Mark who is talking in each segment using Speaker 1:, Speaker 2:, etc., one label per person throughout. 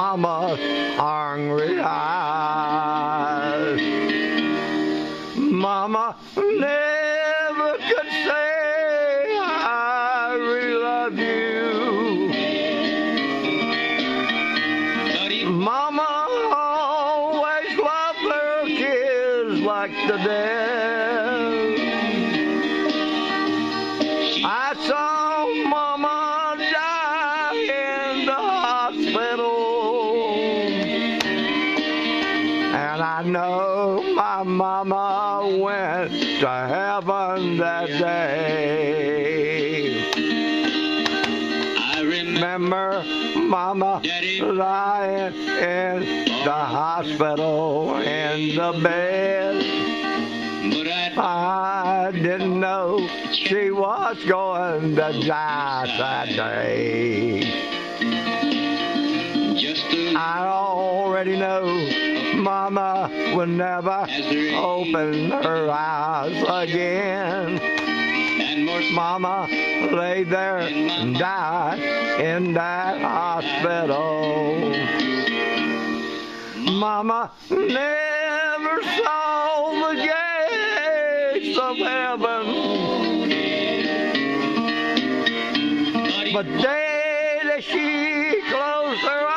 Speaker 1: Mama, hungry eyes. Mama never could say I really love you. Mama always loved her kids like the dead. I saw mama die in the hospital. And I know my mama went to heaven that day.
Speaker 2: I remember
Speaker 1: Mama lying in the hospital in the bed.
Speaker 2: but I
Speaker 1: didn't know she was going to die that day. I already know Mama will never open her eyes again. Mama lay there and died in that hospital. Mama never saw the gates of heaven, but day that she closed her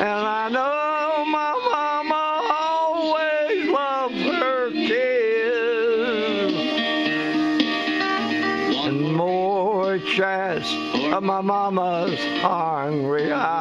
Speaker 1: And I know my mama always loved her kids. and more chance of my mama's hungry eyes.